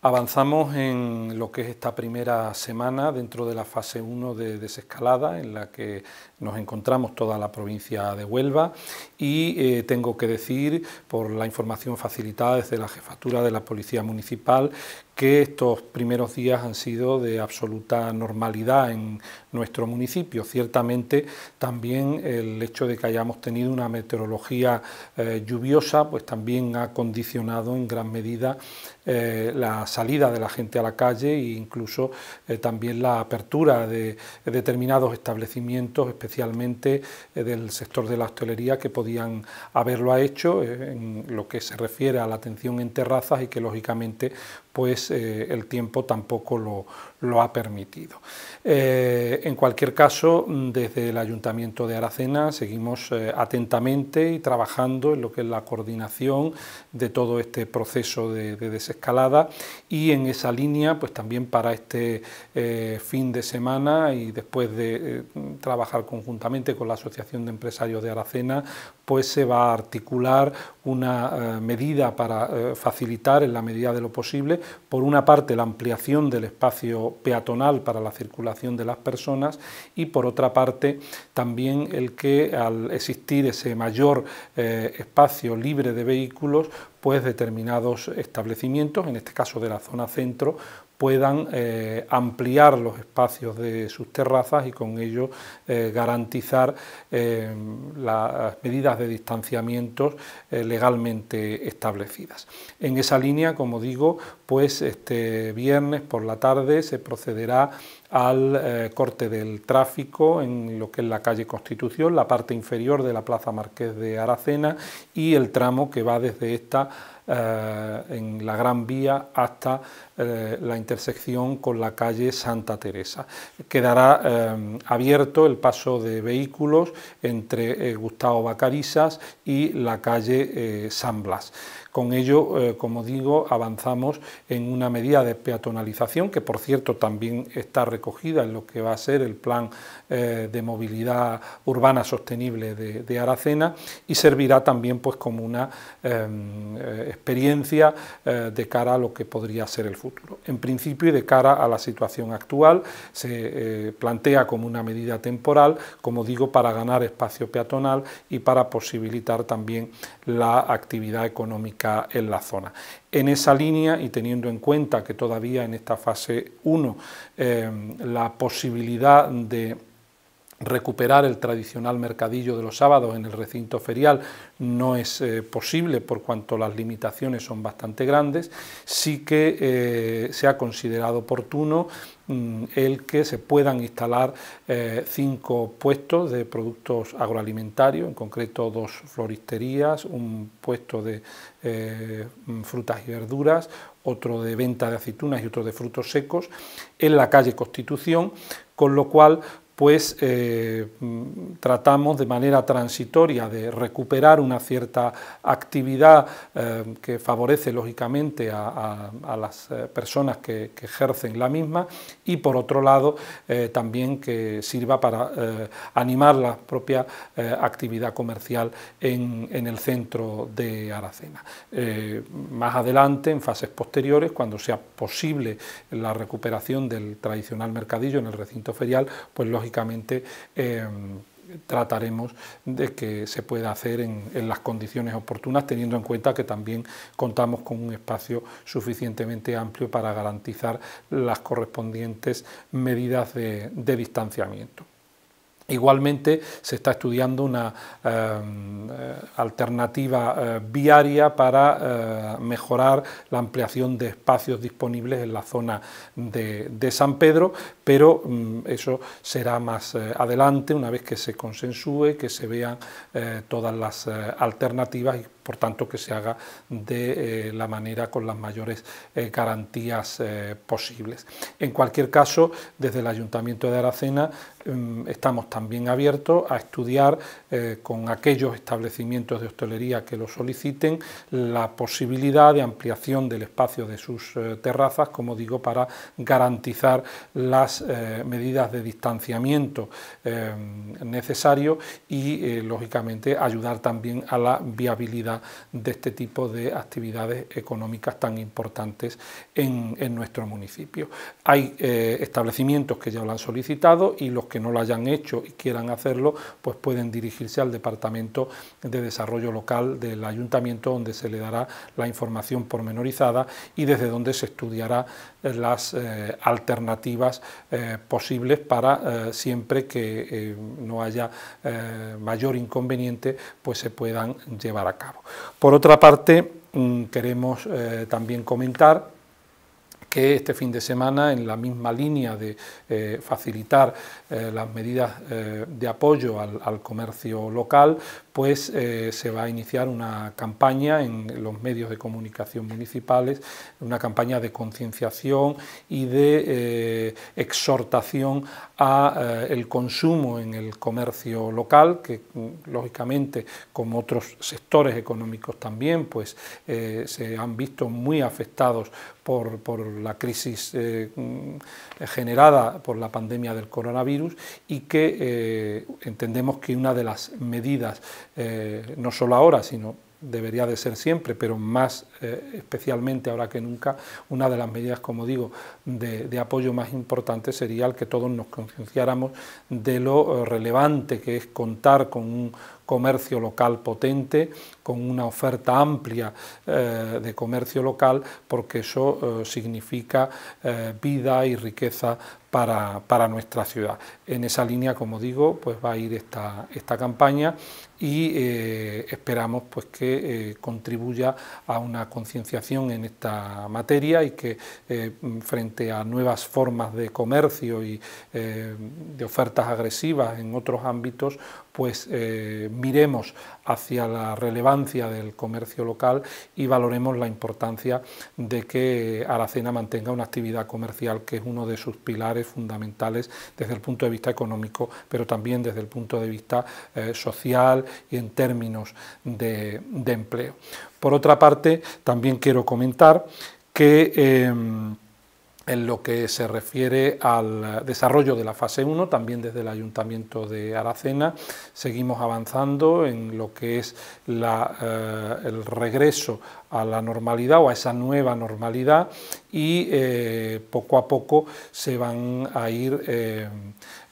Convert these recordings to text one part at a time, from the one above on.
Avanzamos en lo que es esta primera semana dentro de la fase 1 de desescalada en la que nos encontramos toda la provincia de Huelva. Y eh, tengo que decir, por la información facilitada desde la jefatura de la Policía Municipal, que estos primeros días han sido de absoluta normalidad en nuestro municipio. Ciertamente también el hecho de que hayamos tenido una meteorología eh, lluviosa, pues también ha condicionado en gran medida eh, la salida de la gente a la calle e incluso eh, también la apertura de, determinados establecimientos, especialmente eh, del sector de la hostelería, que podían haberlo hecho en lo que se refiere a la atención en terrazas y que lógicamente pues el tiempo tampoco lo, ha permitido. Eh, en cualquier caso, desde el Ayuntamiento de Aracena seguimos eh, atentamente y trabajando en lo que es la coordinación de todo este proceso de, desescalada y en esa línea, pues también para este eh, fin de semana y después de trabajar conjuntamente con la Asociación de Empresarios de Aracena, pues se va a articular una medida para facilitar en la medida de lo posible, una parte la ampliación del espacio peatonal para la circulación de las personas y por otra parte también el que al existir ese mayor eh, espacio libre de vehículos pues determinados establecimientos, en este caso de la zona centro, puedan eh, ampliar los espacios de sus terrazas y con ello eh, garantizar eh, las medidas de distanciamiento legalmente establecidas. En esa línea, como digo, pues este viernes por la tarde se procederá al corte del tráfico en lo que es la calle Constitución, la parte inferior de la Plaza Marqués de Aracena y el tramo que va desde esta eh, en la Gran Vía hasta eh, la intersección con la calle Santa Teresa. Quedará eh, abierto el paso de vehículos entre Gustavo Bacarisas y la calle San Blas. Con ello, eh, como digo, avanzamos en una medida de peatonalización que, por cierto, también está recogida en lo que va a ser el plan eh, de movilidad urbana sostenible de, Aracena y servirá también pues, como una em, eh, experiencia de cara a lo que podría ser el futuro. En principio y de cara a la situación actual, se plantea como una medida temporal, como digo, para ganar espacio peatonal y para posibilitar también la actividad económica en la zona. En esa línea y teniendo en cuenta que todavía en esta fase 1 eh, la posibilidad de recuperar el tradicional mercadillo de los sábados en el recinto ferial no es eh, posible por cuanto las limitaciones son bastante grandes, sí que eh, se ha considerado oportuno mm, el que se puedan instalar eh, cinco puestos de productos agroalimentarios, en concreto dos floristerías, un puesto de frutas y verduras, otro de venta de aceitunas y otro de frutos secos, en la calle Constitución, con lo cual pues eh, tratamos de manera transitoria de recuperar una cierta actividad eh, que favorece lógicamente a, las eh, personas que, ejercen la misma y por otro lado también que sirva para animar la propia actividad comercial en, en, el centro de Aracena. más adelante, en fases posteriores, cuando sea posible la recuperación del tradicional mercadillo en el recinto ferial, pues lógicamente lógicamente em, trataremos de que se pueda hacer en, las condiciones oportunas, teniendo en cuenta que también contamos con un espacio suficientemente amplio para garantizar las correspondientes medidas de distanciamiento. Igualmente se está estudiando una em, eh, alternativa eh, viaria para eh, mejorar la ampliación de espacios disponibles en la zona de, San Pedro, pero mm, eso será más adelante, una vez que se consensúe, que se vean todas las alternativas y por tanto que se haga de la manera con las mayores garantías posibles. En cualquier caso, desde el Ayuntamiento de Aracena mm, estamos también abierto a estudiar eh, con aquellos establecimientos de hostelería que lo soliciten la posibilidad de ampliación del espacio de sus eh, terrazas, como digo, para garantizar las eh, medidas de distanciamiento necesarios y, lógicamente, ayudar también a la viabilidad de este tipo de actividades económicas tan importantes en, nuestro municipio. Hay eh, establecimientos que ya lo han solicitado y los que no lo hayan hecho y quieran hacerlo, pues pueden dirigirse al Departamento de Desarrollo Local del Ayuntamiento, donde se le dará la información pormenorizada y desde donde se estudiará eh, las eh, alternativas posibles para siempre que no haya mayor inconveniente, pues se puedan llevar a cabo. Por otra parte, mm, queremos también comentar que este fin de semana, en la misma línea de eh, facilitar eh, las medidas eh, de apoyo al, comercio local, pues se va a iniciar una campaña en los medios de comunicación municipales, una campaña de concienciación y de exhortación a el consumo en el comercio local, que mm, lógicamente, como otros sectores económicos también, pues se han visto muy afectados por, por la crisis eh, mm, generada por la pandemia del coronavirus y que eh, entendemos que una de las medidas, eh, no solo ahora, sino debería de ser siempre, pero más especialmente ahora que nunca, una de las medidas, como digo, de, de, apoyo más importante sería el que todos nos concienciáramos de lo relevante que es contar con un comercio local potente, con una oferta amplia eh, de comercio local, porque eso eh, significa eh, vida y riqueza para, para, nuestra ciudad. En esa línea, como digo, pues va a ir esta, esta campaña y esperamos pues, que contribuya a una concienciación en esta materia y que frente a nuevas formas de comercio y de ofertas agresivas en otros ámbitos, pues eh, miremos hacia la relevancia del comercio local y valoremos la importancia de que Aracena mantenga una actividad comercial que es uno de sus pilares fundamentales desde el punto de vista económico, pero también desde el punto de vista eh, social y en términos de, empleo. Por otra parte, también quiero comentar que em, en lo que se refiere al desarrollo de la fase 1, también desde el Ayuntamiento de Aracena, seguimos avanzando en lo que es eh, el regreso a la normalidad o a esa nueva normalidad y eh, poco a poco se van a ir eh,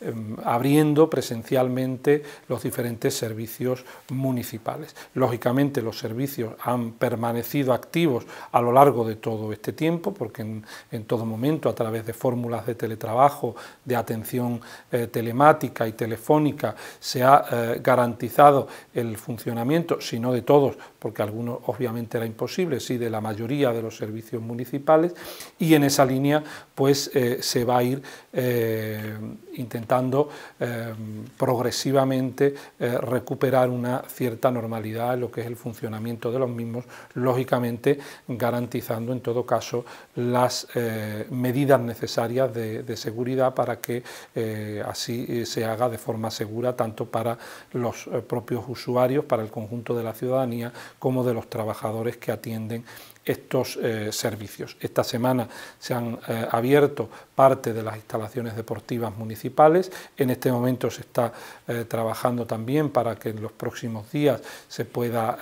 em, abriendo presencialmente los diferentes servicios municipales. Lógicamente los servicios han permanecido activos a lo largo de todo este tiempo porque en, todo momento a través de fórmulas de teletrabajo, de atención eh, telemática y telefónica se ha garantizado el funcionamiento, si no de todos, porque algunos obviamente era imposible, sí de la mayoría de los servicios municipales, y en esa línea pues eh, se va a ir eh, intentando eh, progresivamente recuperar una cierta normalidad en lo que es el funcionamiento de los mismos, lógicamente garantizando en todo caso las medidas necesarias de, de, seguridad para que así se haga de forma segura tanto para los propios usuarios, para el conjunto de la ciudadanía, como de los trabajadores que atienden estos eh, servicios. Esta semana se han eh, abierto parte de las instalaciones deportivas municipales. En este momento se está eh, trabajando también para que en los próximos días se pueda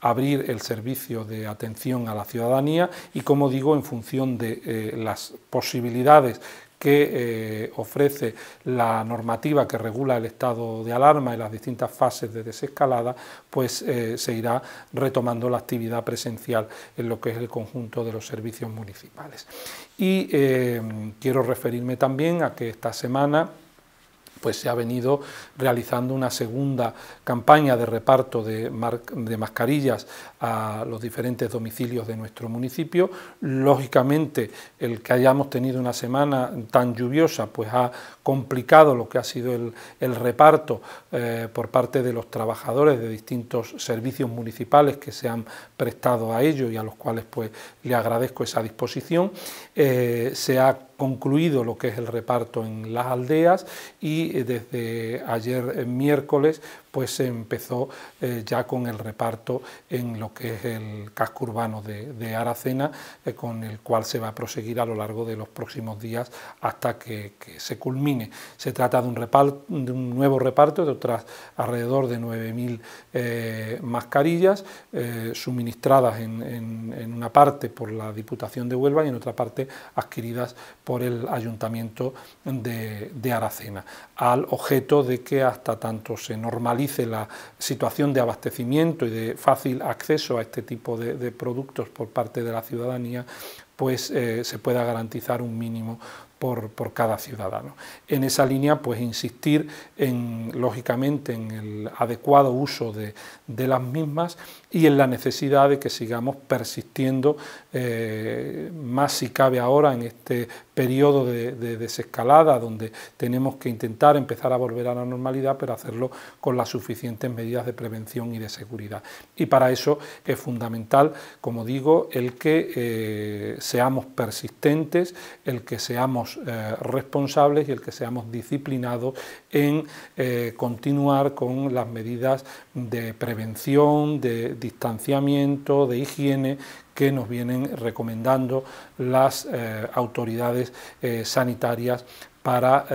abrir el servicio de atención a la ciudadanía y, como digo, en función de las posibilidades que eh, ofrece la normativa que regula el estado de alarma y las distintas fases de desescalada, pues eh, se irá retomando la actividad presencial en lo que es el conjunto de los servicios municipales. Y eh, quiero referirme también a que esta semana pues se ha venido realizando una segunda campaña de reparto de, mascarillas a los diferentes domicilios de nuestro municipio. Lógicamente, el que hayamos tenido una semana tan lluviosa, pues ha complicado lo que ha sido el, reparto eh, por parte de los trabajadores de distintos servicios municipales que se han prestado a ello y a los cuales pues le agradezco esa disposición. Eh, se ha concluido lo que es el reparto en las aldeas y y desde ayer miércoles pues se empezó ya con el reparto en lo que es el casco urbano de, Aracena, con el cual se va a proseguir a lo largo de los próximos días hasta que, se culmine. Se trata de un, reparto, de un nuevo reparto de otras alrededor de 9.000 mascarillas suministradas en una parte por la Diputación de Huelva y en otra parte adquiridas por el Ayuntamiento de, Aracena, al objeto de que hasta tanto se normalice la situación de abastecimiento y de fácil acceso a este tipo de, productos por parte de la ciudadanía, pues eh, se pueda garantizar un mínimo por, cada ciudadano. En esa línea, pues insistir en, lógicamente, en el adecuado uso de, las mismas y en la necesidad de que sigamos persistiendo eh, más si cabe ahora en este periodo de, desescalada donde tenemos que intentar empezar a volver a la normalidad pero hacerlo con las suficientes medidas de prevención y de seguridad y para eso es fundamental como digo el que eh, seamos persistentes el que seamos eh, responsables y el que seamos disciplinados en eh, continuar con las medidas de prevención, de distanciamiento, de higiene que nos vienen recomendando las eh, autoridades sanitarias para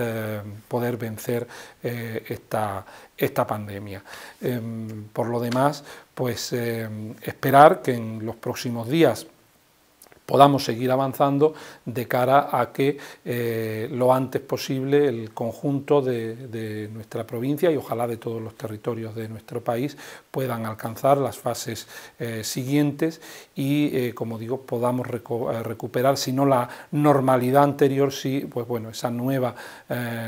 poder vencer esta, esta, pandemia. Em, por lo demás, pues esperar que en los próximos días podamos seguir avanzando de cara a que eh, lo antes posible el conjunto de, nuestra provincia y ojalá de todos los territorios de nuestro país puedan alcanzar las fases eh, siguientes y, eh, como digo, podamos recuperar, si no la normalidad anterior, sí, pues bueno, esa nueva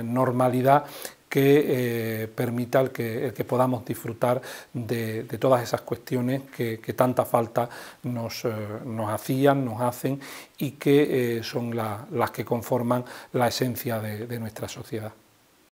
normalidad que eh, permita el que, podamos disfrutar de, todas esas cuestiones que, tanta falta nos, eh, nos, hacían, nos hacen y que eh, son las que conforman la esencia de nuestra sociedad.